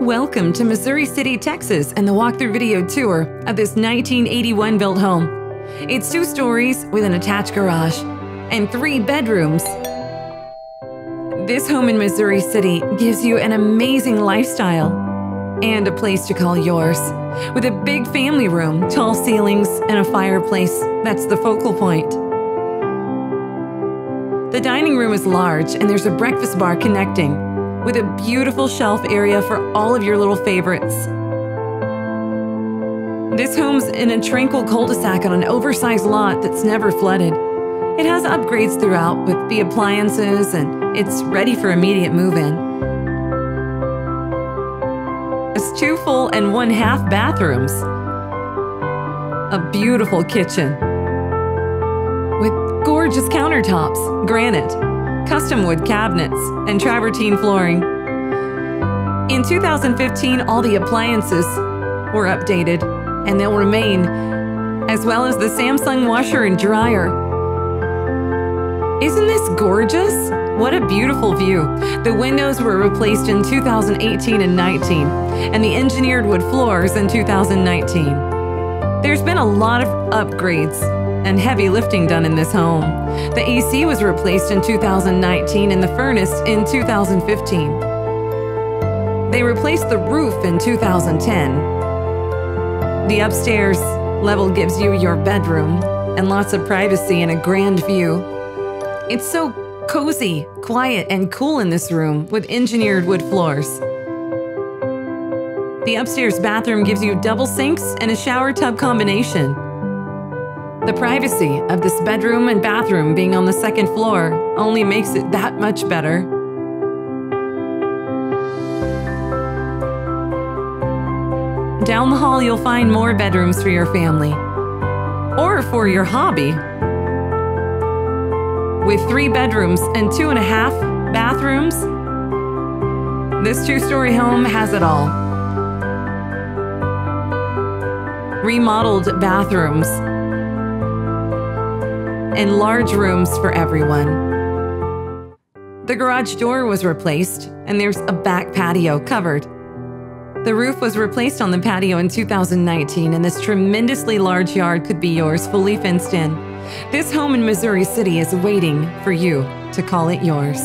Welcome to Missouri City, Texas, and the walkthrough video tour of this 1981 built home. It's two stories with an attached garage and three bedrooms. This home in Missouri City gives you an amazing lifestyle and a place to call yours. With a big family room, tall ceilings, and a fireplace that's the focal point. The dining room is large and there's a breakfast bar connecting with a beautiful shelf area for all of your little favorites. This home's in a tranquil cul-de-sac on an oversized lot that's never flooded. It has upgrades throughout with the appliances and it's ready for immediate move-in. It's two full and one half bathrooms. A beautiful kitchen with gorgeous countertops, granite, custom wood cabinets, and travertine flooring. In 2015, all the appliances were updated, and they'll remain, as well as the Samsung washer and dryer. Isn't this gorgeous? What a beautiful view. The windows were replaced in 2018 and 19, and the engineered wood floors in 2019. There's been a lot of upgrades and heavy lifting done in this home. The AC was replaced in 2019 and the furnace in 2015. They replaced the roof in 2010. The upstairs level gives you your bedroom and lots of privacy and a grand view. It's so cozy, quiet, and cool in this room with engineered wood floors. The upstairs bathroom gives you double sinks and a shower tub combination. The privacy of this bedroom and bathroom being on the second floor only makes it that much better. Down the hall, you'll find more bedrooms for your family or for your hobby. With three bedrooms and two and a half bathrooms, this two story home has it all. Remodeled bathrooms and large rooms for everyone. The garage door was replaced, and there's a back patio covered. The roof was replaced on the patio in 2019, and this tremendously large yard could be yours fully fenced in. This home in Missouri City is waiting for you to call it yours.